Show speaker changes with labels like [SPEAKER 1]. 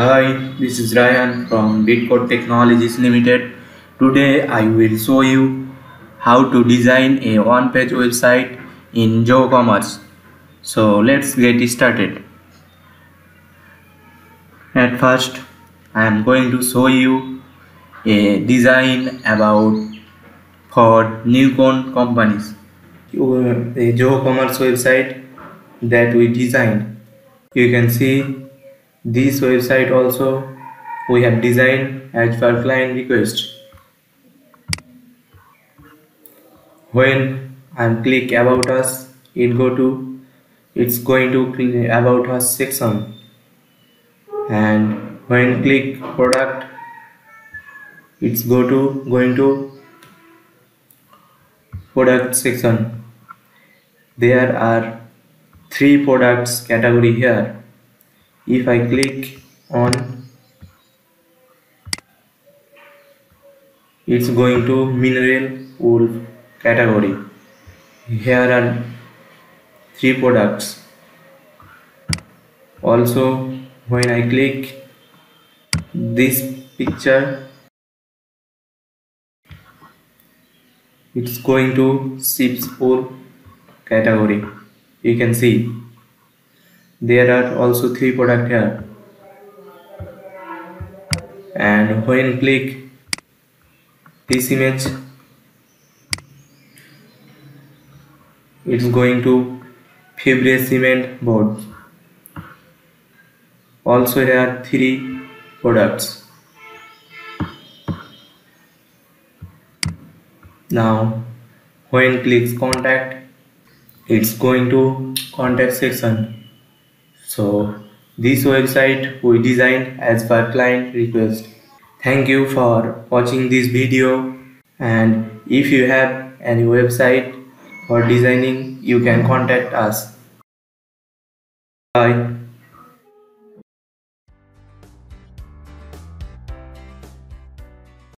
[SPEAKER 1] Hi, this is Ryan from Bitcode Technologies Limited. Today I will show you how to design a one-page website in Zoho Commerce. So let's get started. At first, I am going to show you a design about for newborn companies. A Zoho Commerce website that we designed. You can see this website also we have designed as per client request. When I click about us, it go to it's going to about us section. And when click product it's go to going to product section. There are three products category here if I click on it's going to mineral wool category. Here are three products. Also when I click this picture it's going to sheep's wool category. You can see there are also three product here. And when click this image it's going to fibrous cement board. Also there are three products. Now when clicks contact it's going to contact section so this website we designed as per client request. Thank you for watching this video. And if you have any website for designing you can contact us. Bye